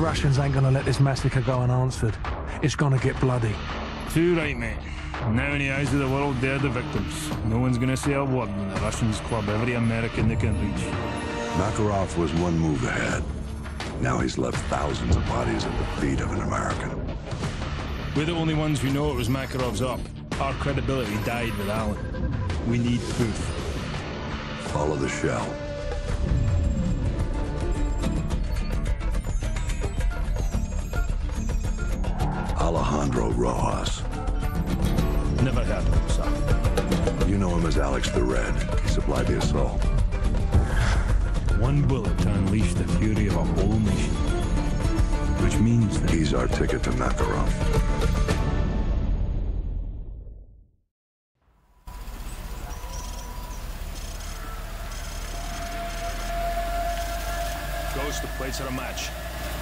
The Russians ain't gonna let this massacre go unanswered. It's gonna get bloody. Too right, mate. Now in the eyes of the world, they're the victims. No one's gonna say a word when the Russians club every American they can reach. Makarov was one move ahead. Now he's left thousands of bodies at the feet of an American. We're the only ones who know it was Makarov's up. Our credibility died with Allen. We need proof. Follow the shell. Alejandro Rojas. Never heard of him, sir. You know him as Alex the Red. He supplied the assault. One bullet to unleash the fury of a whole nation. Which means that... He's our ticket to Makarov. Ghost, the plates are a match.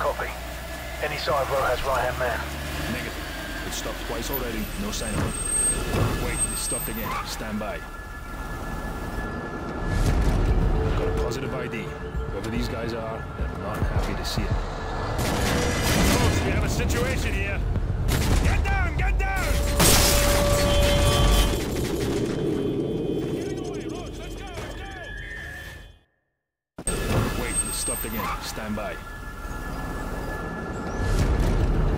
Copy. Any sign of Rojas' right-hand man? Negative. It stopped twice already. No sign of him. Wait, it stopped again. Stand by. Got a positive ID. Whoever these guys are, they're not happy to see it. Folks, we have a situation here. Get down! Get down! Wait, stopped again. Stand by.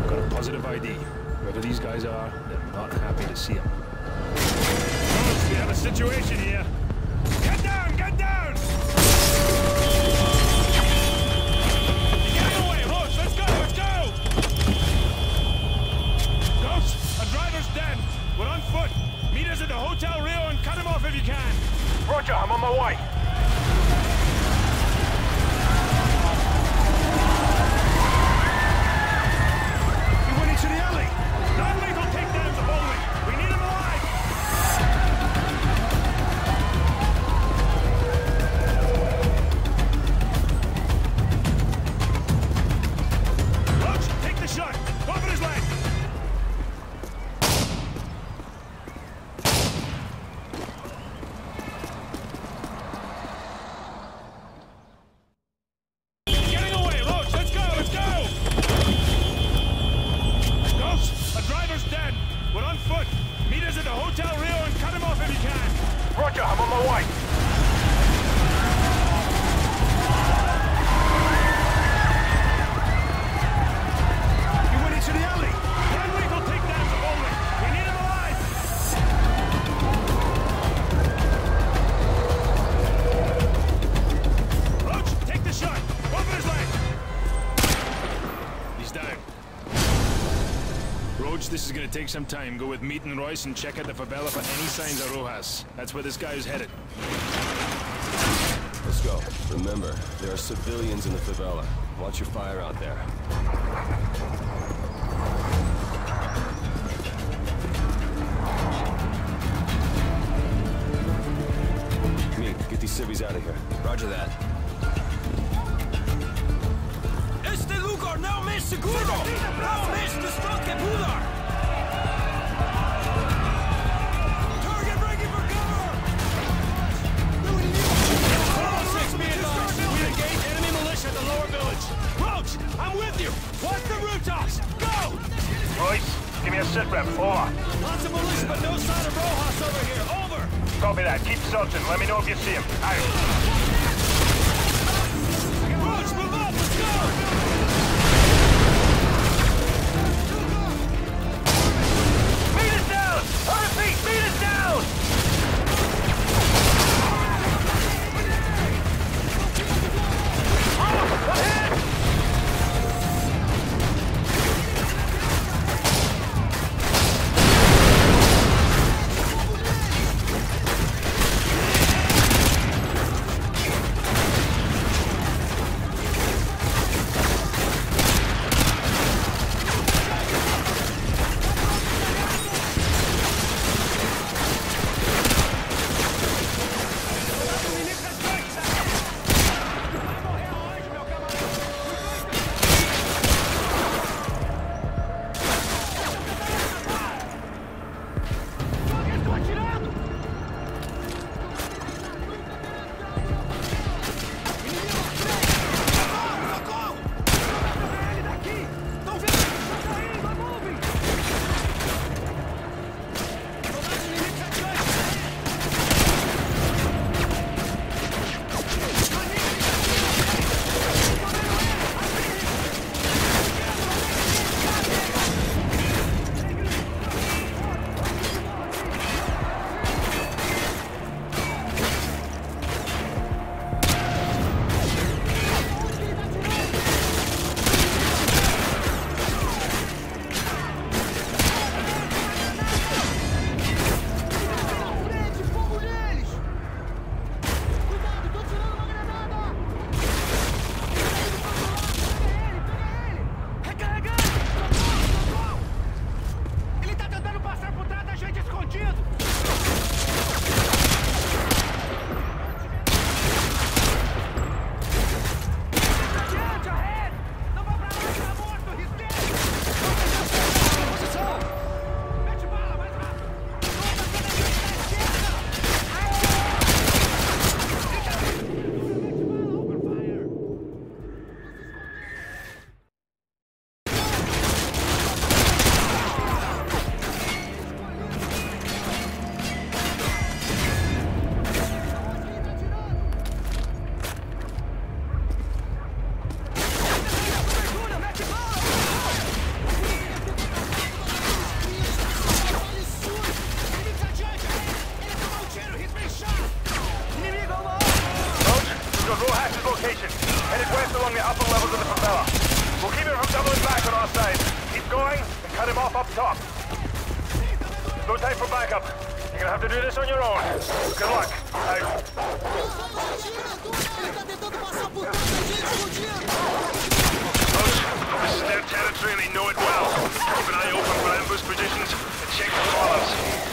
Got a positive ID. Whoever these guys are, they're not happy to see him. Folks, we have a situation here. Get down! Get down! Get away, Roach! Let's go! Let's go! Ghost, a driver's dead. We're on foot. Meet us at the Hotel Rio and cut him off if you can. Roger, I'm on my way. Some time. Go with Meat and Royce and check out the favela for any signs of Rojas. That's where this guy is headed. Let's go. Remember, there are civilians in the favela. Watch your fire out there. Meat, get these civvies out of here. Roger that. Este lugar não me seguro! Não me destruque pudar! Target give me a sit rep. Over. Lots of militia, but no sign of Rojas over here. Over. Copy that. Keep searching. Let me know if you see him. Out. Roach, move up. Let's go. Meat us down! I repeat, Meat us down! Cut him off up top. No time for backup. You're gonna have to do this on your own. Good luck. Folks, this is their territory and they know it well. Keep an eye open for ambush positions and check the columns.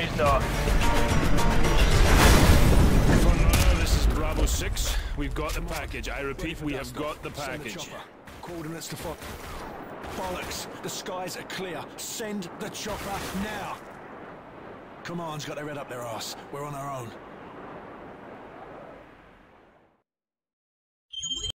He's oh, not. This is Bravo 6. We've got the package. I repeat, we have got the package. chopper. Coordinates to fuck. Bollocks! The skies are clear. Send the chopper now! Command's got their head up their ass. We're on our own.